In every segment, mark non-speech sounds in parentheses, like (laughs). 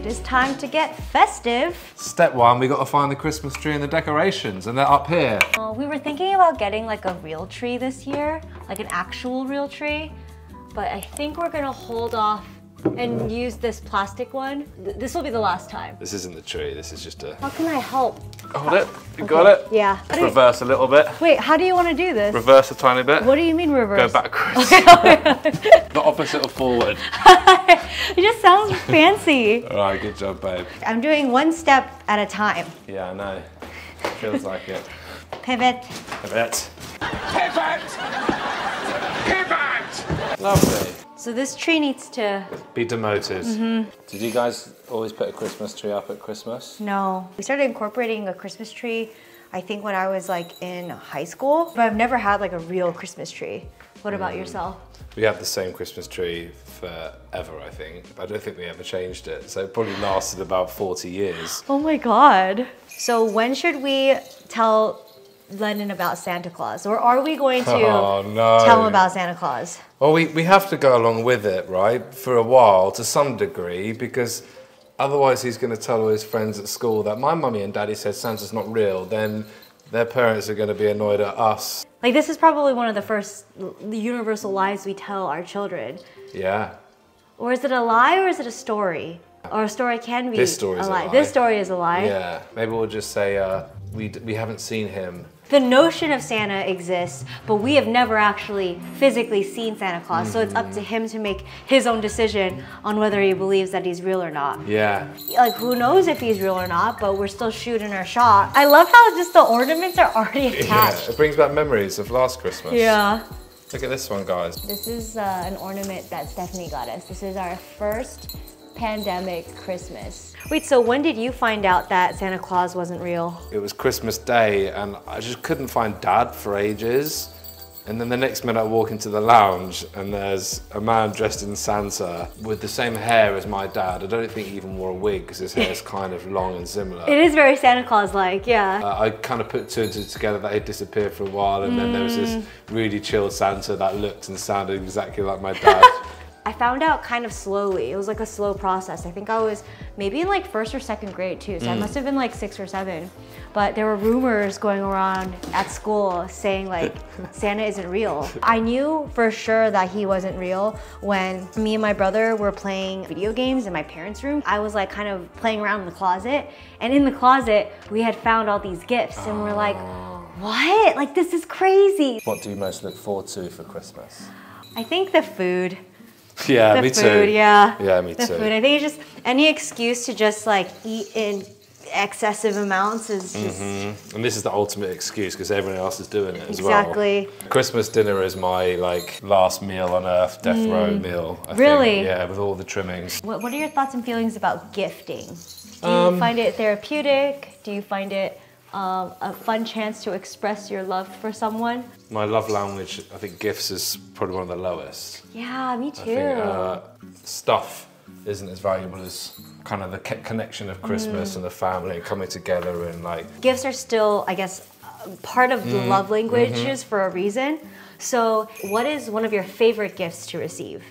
it is time to get festive. Step one, we got to find the Christmas tree and the decorations, and they're up here. Uh, we were thinking about getting like a real tree this year, like an actual real tree, but I think we're gonna hold off and use this plastic one. Th- This will be the last time. This isn't the tree, this is just a... How can I help? Hold it, you got it? Yeah. How do you- Reverse a little bit. wait, how do you want to do this? Reverse a tiny bit. What do you mean reverse? Go backwards. (laughs) (laughs) the opposite of forward. (laughs) It just sounds fancy. All right, good job, babe. I'm doing one step at a time. Yeah, I know. Feels like it. Pivot. Pivot. bit. Pivot! Pivot! Lovely. So this tree needs to, Be demoted. Mm-hmm. Did you guys always put a Christmas tree up at Christmas? no. We started incorporating a Christmas tree, I think when I was like in high school, but I've never had like a real Christmas tree. What about mm. yourself? We had the same Christmas tree forever, I think. I don't think we ever changed it. So it probably lasted about 40 years. Oh my god. So when should we tell Lennon about Santa Claus? Or are we going to Oh, no. tell him about Santa Claus? Well, we, we have to go along with it, right? For a while, to some degree, because otherwise he's going to tell all his friends at school that my mummy and daddy said Santa's not real. Then their parents are going to be annoyed at us. Like this is probably one of the first universal lies we tell our children. Yeah. Or is it a lie or is it a story? Or a story can be This story's a a lie. lie. This story is a lie. Yeah. Maybe we'll just say uh, we, d- we haven't seen him. The notion of Santa exists, but we have never actually physically seen Santa Claus. So it's up to him to make his own decision on whether he believes that he's real or not. Yeah. Like who knows if he's real or not, but we're still shooting our shot. I love how just the ornaments are already (laughs) Yeah. attached. It brings back memories of last Christmas. Yeah. Look at this one, guys. This is uh, an ornament that Stephanie got us. This is our first pandemic Christmas. Wait, so when did you find out that Santa Claus wasn't real? It was Christmas Day, and I just couldn't find Dad for ages. And then the next minute, I walk into the lounge, and there's a man dressed in Santa with the same hair as my dad. I don't think he even wore a wig because his hair is kind of long and similar. It is very Santa Claus like, yeah. Uh, I kind of put two and two together that he'd disappeared for a while, and then there was this really chill Santa that looked and sounded exactly like my dad. (laughs) I found out kind of slowly. It was like a slow process. I think I was maybe in like first or second grade too. So I mm. must have been like six or seven. But there were rumors going around at school saying like (laughs) Santa isn't real. I knew for sure that he wasn't real when me and my brother were playing video games in my parents' room. I was like kind of playing around in the closet. And in the closet, we had found all these gifts and we're like, ah. what? Like this is crazy. what do you most look forward to for Christmas? I think the food. (laughs) Yeah, the me food, too. yeah. Yeah, me the too. food. I think it's just any excuse to just like eat in excessive amounts is just And this is the ultimate excuse because everyone else is doing it as well. exactly. Christmas dinner is my like last meal on earth, death row meal. I Mm. Really? Think. Yeah, with all the trimmings. What, what are your thoughts and feelings about gifting? Do you Um, find it therapeutic? Do you find it um, a fun chance to express your love for someone? My love language, I think gifts is probably one of the lowest. Yeah, me too. I think uh, stuff isn't as valuable as kind of the connection of Christmas and the family and coming together and like Gifts are still, I guess, uh, part of Mm, the love languages mm-hmm. for a reason. So, what is one of your favorite gifts to receive?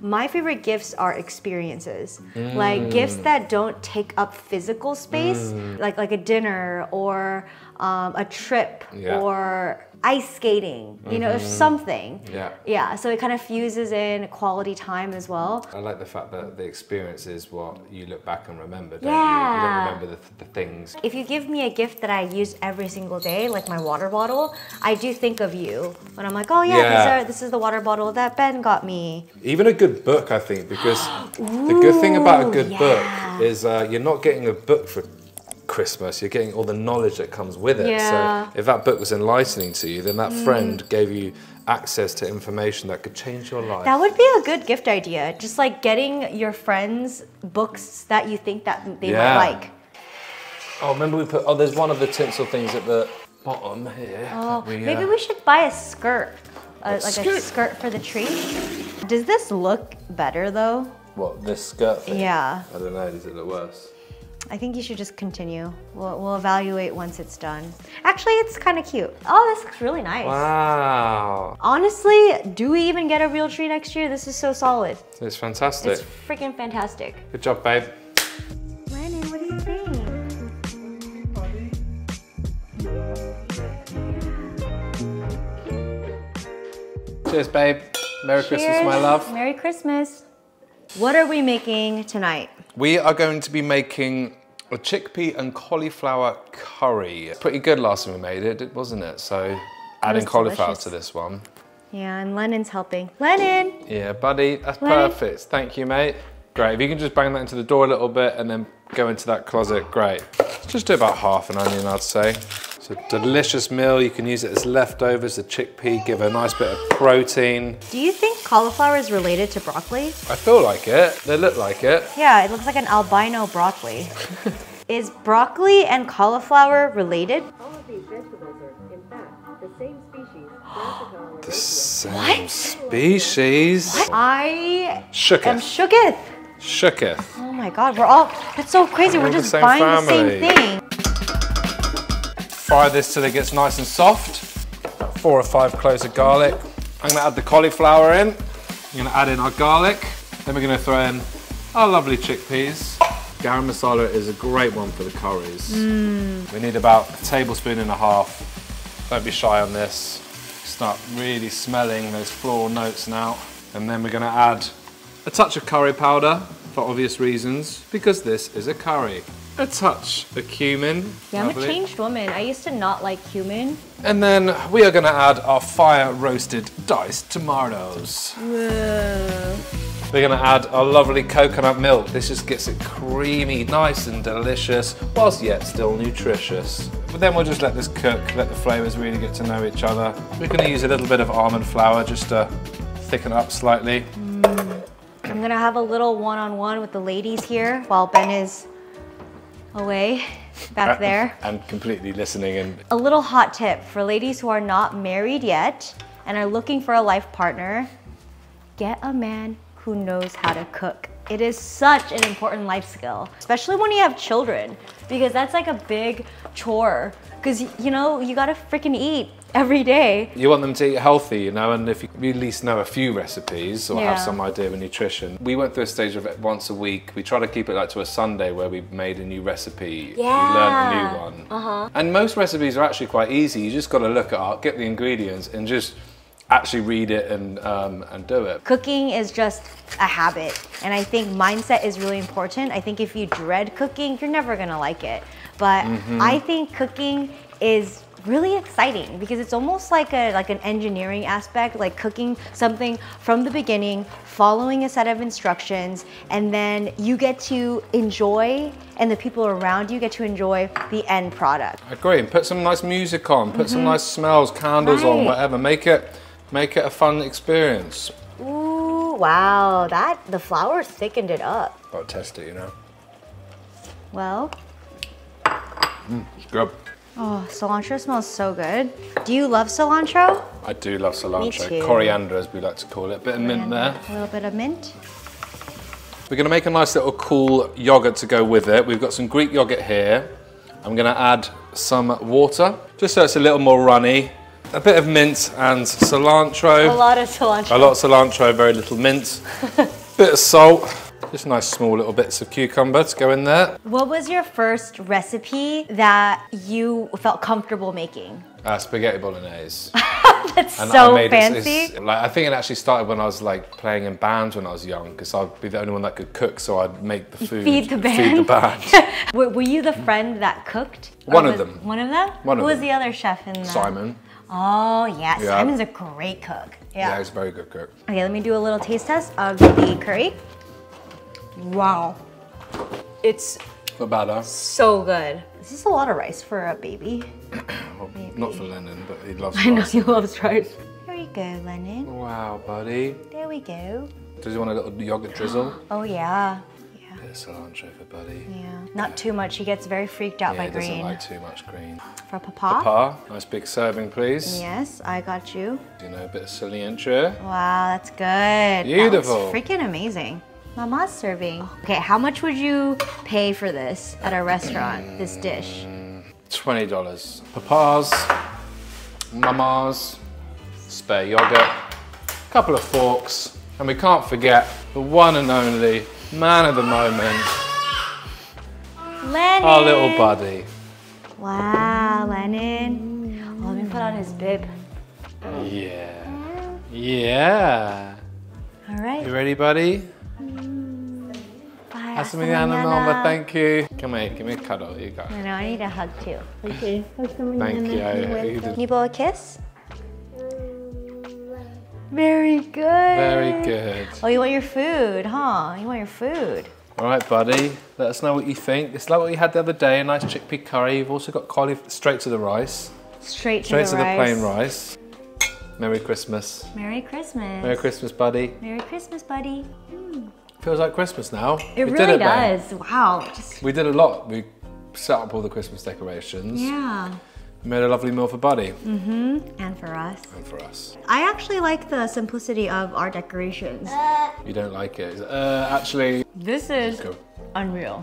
My favorite gifts are experiences, like gifts Mm. that don't take up physical space, like like a dinner or um, a trip Yeah. or ice skating. You know, something. Yeah. Yeah. So it kind of fuses in quality time as well. I like the fact that the experience is what you look back and remember, don't you? You Yeah. don't remember the, the things. If you give me a gift that I use every single day, like my water bottle, I do think of you. When I'm like, oh yeah, Yeah. These are, this is the water bottle that Ben got me. Even a good book, I think, because the good thing about a good yeah. book is uh, you're not getting a book for Christmas, you're getting all the knowledge that comes with it. Yeah. So if that book was enlightening to you, then that friend gave you access to information that could change your life. That would be a good gift idea. Just like getting your friends books that you think that they Yeah. might like. oh, remember we put, oh, there's one of the tinsel things at the bottom here. Oh, We, maybe uh, we should buy a skirt. Like a skirt? skirt for the tree. Does this look better though? What, this skirt thing? Yeah. I don't know, does it look worse? I think you should just continue. We'll, we'll evaluate once it's done. Actually, it's kind of cute. Oh, this looks really nice. Wow. Honestly, do we even get a real tree next year? This is so solid. It's fantastic. It's freaking fantastic. Good job, babe. Lennon, what do you think? Cheers, babe. Merry Cheers. Christmas, my love. Merry Christmas. What are we making tonight? We are going to be making a chickpea and cauliflower curry. Pretty good last time we made it, wasn't it? So adding cauliflower delicious. to this one. Yeah, and Lennon's helping. Lennon! Yeah, buddy, that's Lennon. perfect. Thank you, mate. Great. If you can just bang that into the door a little bit and then go into that closet, great. Just do about half an onion, I'd say. It's a delicious meal. You can use it as leftovers. The chickpea give a nice bit of protein. Do you think cauliflower is related to broccoli? I feel like it. They look like it. Yeah, it looks like an albino broccoli. (laughs) is broccoli and cauliflower related? All of these vegetables are, in fact, the same species. Brassica The same What? species. I am Shooketh. shooketh. Shooketh. Oh my god, we're all, that's so crazy. We're the just same buying the same thing. Fry this till it gets nice and soft. Four or five cloves of garlic. I'm gonna add the cauliflower in. I'm gonna add in our garlic. Then we're gonna throw in our lovely chickpeas. Garam masala is a great one for the curries. Mm. We need about a tablespoon and a half. Don't be shy on this. Start really smelling those floral notes now. And then we're gonna add a touch of curry powder for obvious reasons, because this is a curry. A touch of cumin. Yeah, I'm a changed woman. I used to not like cumin. And then we are going to add our fire roasted diced tomatoes. We're going to add our lovely coconut milk. This just gets it creamy, nice and delicious, whilst yet still nutritious. But then we'll just let this cook, let the flavours really get to know each other. We're going to use a little bit of almond flour just to thicken up slightly. Mm. I'm gonna have a little one-on-one with the ladies here while Ben is away back uh, there. And completely listening and A little hot tip for ladies who are not married yet and are looking for a life partner, get a man who knows how to cook. It is such an important life skill, especially when you have children, because that's like a big chore. Because, you know, you gotta freaking eat every day. You want them to eat healthy, you know, and if you at least know a few recipes or Yeah. have some idea of nutrition. We went through a stage of it once a week. We try to keep it like to a Sunday where we made a new recipe. We learned a new one. Uh-huh. And most recipes are actually quite easy. You just got to look at art, get the ingredients, and just actually read it and um, and do it. Cooking is just a habit, and I think mindset is really important. I think if you dread cooking, you're never gonna like it. But I think cooking is really exciting because it's almost like a like an engineering aspect, like cooking something from the beginning, following a set of instructions, and then you get to enjoy, and the people around you get to enjoy the end product. Agree. And put some nice music on. Put some mm-hmm. nice smells, candles on, whatever. Make it make it a fun experience. Ooh, wow, that the flour thickened it up. Got to test it, you know. Well, mm, It's good. Oh, cilantro smells so good. Do you love cilantro? I do love cilantro. Coriander, as we like to call it. A Bit of mint there. A little bit of mint. We're gonna make a nice little cool yogurt to go with it. We've got some Greek yogurt here. I'm gonna add some water, just so it's a little more runny. A bit of mint and cilantro. A lot of cilantro. A lot of cilantro, very little mint. (laughs) bit of salt. Just nice small little bits of cucumber to go in there. What was your first recipe that you felt comfortable making? Uh, spaghetti bolognese. (laughs) That's And so I made it- it's- fancy. like I think it actually started when I was like playing in bands when I was young, because I'd be the only one that could cook, so I'd make the food. feed the band. Feed the band? (laughs) Were, were you the friend that cooked? One of them. One of them? One Who of was them. the other chef in that? Simon. Oh, yeah. Yeah. Simon's a great cook. Yeah, Yeah. he's a very good cook. Okay, let me do a little taste test of the curry. Wow. It's Not bad, so good. This is a lot of rice for a baby. (clears throat) Well, not for Lennon, but he loves (laughs) I know rice. he loves rice. There we go, Lennon. Wow, buddy. There we go. Does he want a little yogurt drizzle? (gasps) Oh yeah. Yeah. Bit of cilantro for buddy. Yeah. Not too much. He gets very freaked out Yeah, by he doesn't like too much green. For Papa. Papa. nice big serving, please. Yes, I got you. You know, a bit of cilantro. Wow, that's good. Beautiful. That freaking amazing. Mama's serving. Okay, how much would you pay for this at a restaurant, this dish? Twenty dollars. Papa's, Mama's, spare yogurt, a couple of forks, and we can't forget the one and only man of the moment, Lennon! our little buddy. Wow, Lennon. Oh, let me put on his bib. Yeah. Yeah. All right. You ready, buddy? Bye. Hasta hasta mañana, mañana. mama. Thank you. Come here, give me a cuddle. You go. I know, I need a hug too. Thank you. You did Need a kiss? Very good. very good. Oh, you want your food, huh? You want your food. All right, buddy. Let us know what you think. It's like what you had the other day, a nice chickpea curry. You've also got cauliflower straight to the rice. Straight to Straight the to the plain rice. Merry Christmas. Merry Christmas. Merry Christmas, buddy. Merry Christmas, buddy. Hmm. Feels like Christmas now. It we really did it, babe. does. Wow. Just We did a lot. We set up all the Christmas decorations. yeah. Made a lovely meal for Buddy Mm-hmm. And for us. and for us. I actually like the simplicity of our decorations. You don't like it? Uh, actually, This is go. unreal.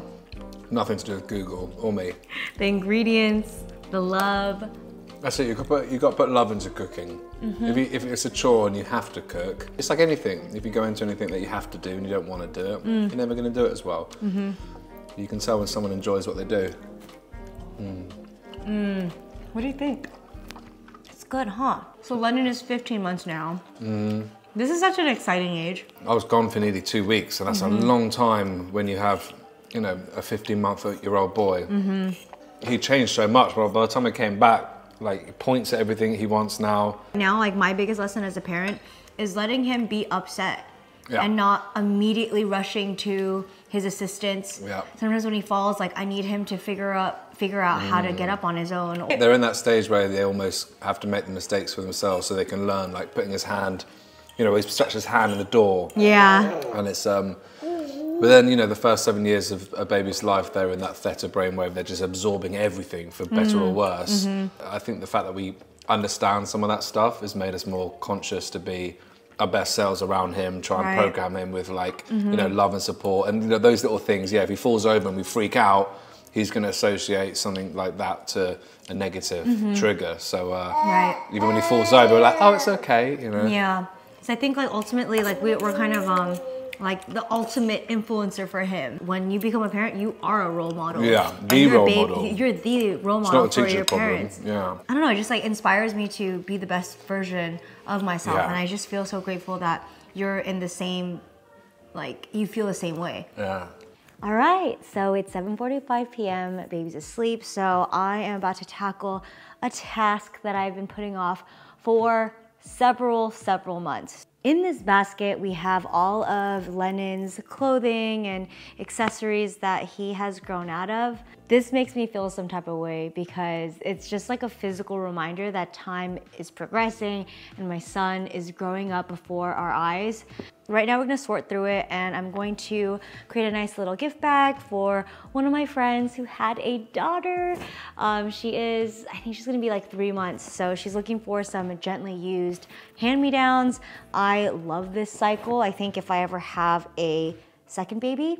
nothing to do with Google or me. The ingredients, the love. That's it. You got to put you got to put love into cooking. Mm-hmm. If, you, if it's a chore and you have to cook, it's like anything. If you go into anything that you have to do and you don't want to do it, Mm. you're never going to do it as well. Mm-hmm. You can tell when someone enjoys what they do. What do you think? It's good, huh? So Lennon is 15 months now. This is such an exciting age. I was gone for nearly two weeks, and that's Mm-hmm. a long time when you have, you know, a 15 month year old boy. Mm-hmm. He changed so much, but by the time I came back, like, points at everything he wants now. Now, like my biggest lesson as a parent is letting him be upset Yeah. and not immediately rushing to his assistance. Yeah. Sometimes when he falls, like I need him to figure out figure out how to Mm. get up on his own. They're in that stage where they almost have to make the mistakes for themselves so they can learn, like putting his hand, you know, he stretches his hand in the door, Yeah. and it's um. But then you know the first seven years of a baby's life, they're in that theta brainwave. They're just absorbing everything for better or worse. I think the fact that we understand some of that stuff has made us more conscious to be our best selves around him. Try and Right. program him with like you know love and support, and you know those little things. Yeah, if he falls over and we freak out, he's going to associate something like that to a negative trigger. So uh, Right. even when he falls over, we're like, oh, it's okay, you know. Yeah. So I think like ultimately like we, we're kind of um like the ultimate influencer for him. When you become a parent, you are a role model. Yeah, And the you're role babe- model. You're the role It's model not a for your problem. parents. Yeah. I don't know. It just like inspires me to be the best version of myself, Yeah. and I just feel so grateful that you're in the same, like you feel the same way. Yeah. All right, so it's 7:45 p.m. Baby's asleep, so I am about to tackle a task that I've been putting off for several, several months. In this basket, we have all of Lennon's clothing and accessories that he has grown out of. This makes me feel some type of way because it's just like a physical reminder that time is progressing and my son is growing up before our eyes. Right now we're gonna sort through it and I'm going to create a nice little gift bag for one of my friends who had a daughter. Um, she is, I think she's gonna be like three months. So she's looking for some gently used hand-me-downs. I love this cycle. I think if I ever have a second baby,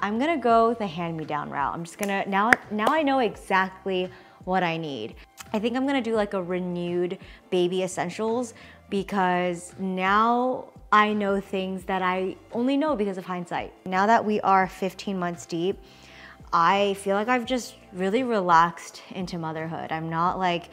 I'm gonna go the hand-me-down route. I'm just gonna, now, now I know exactly what I need. I think I'm gonna do like a renewed baby essentials because now I know things that I only know because of hindsight. Now that we are 15 months deep, I feel like I've just really relaxed into motherhood. I'm not like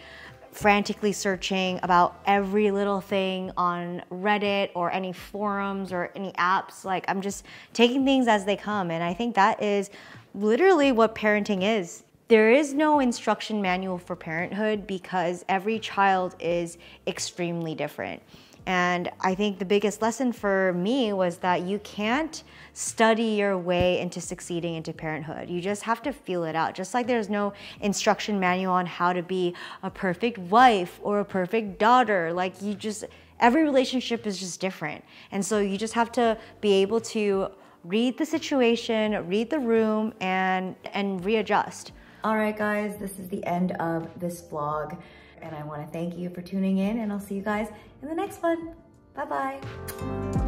frantically searching about every little thing on Reddit or any forums or any apps. Like I'm just taking things as they come. And I think that is literally what parenting is. There is no instruction manual for parenthood because every child is extremely different. And I think the biggest lesson for me was that you can't study your way into succeeding into parenthood. You just have to feel it out. Just like there's no instruction manual on how to be a perfect wife or a perfect daughter. Like you just, every relationship is just different. And so you just have to be able to read the situation, read the room, and, and readjust. All right, guys, this is the end of this vlog. And I want to thank you for tuning in, and I'll see you guys in the next one. Bye bye.